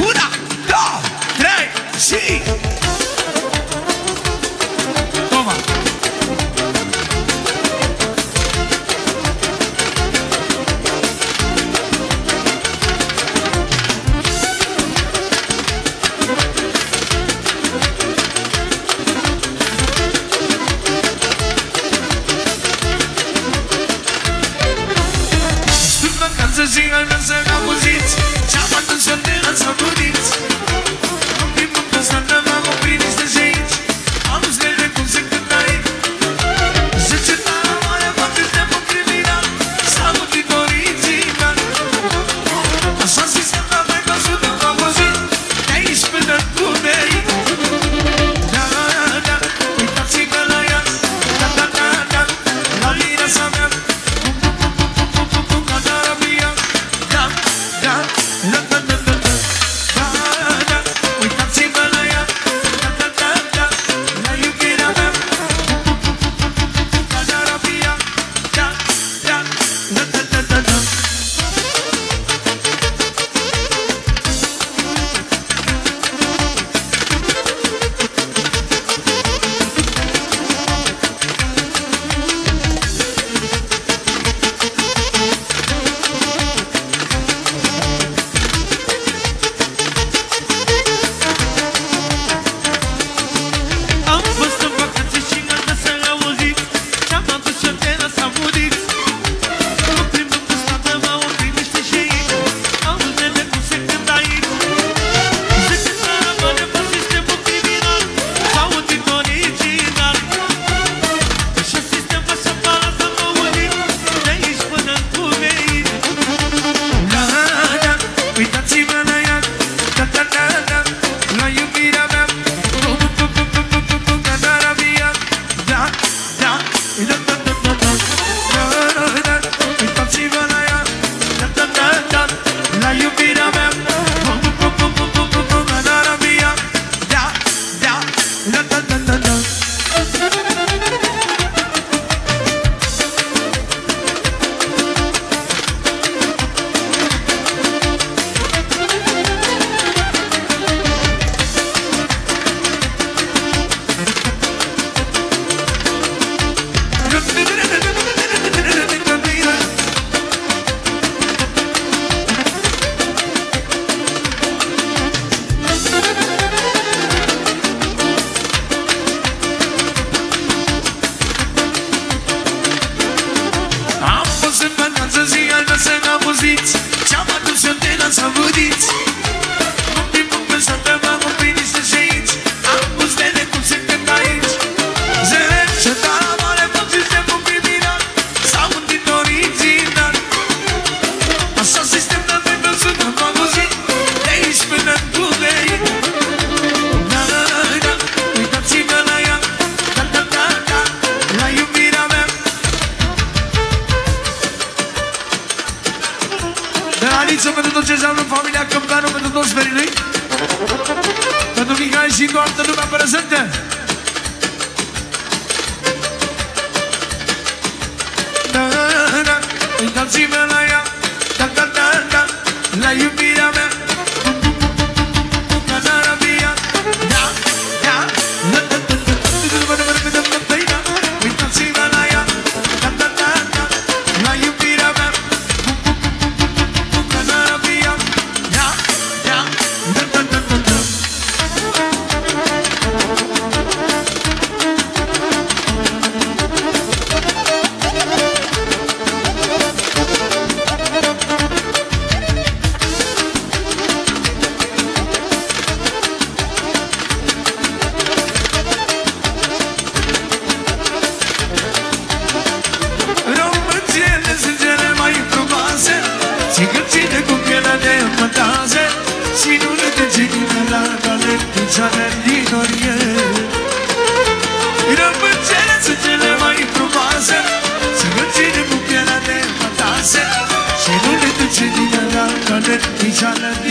Una, două, trei și... să zică să abuziți. Și-am atunci să te lăsă prudiți În primul păsă de mă să special în familia Câmptanu pentru toți verii lui. Pentru Mihai și toată lumea prezentă. Uitați-vă la ea, da, da, da, da, la iubirea mea. ceană din orient Răbăcele sunt cele mai frumoase Să nu ține cu pielea de fantazie Și nu ne duce din altă, nici alături.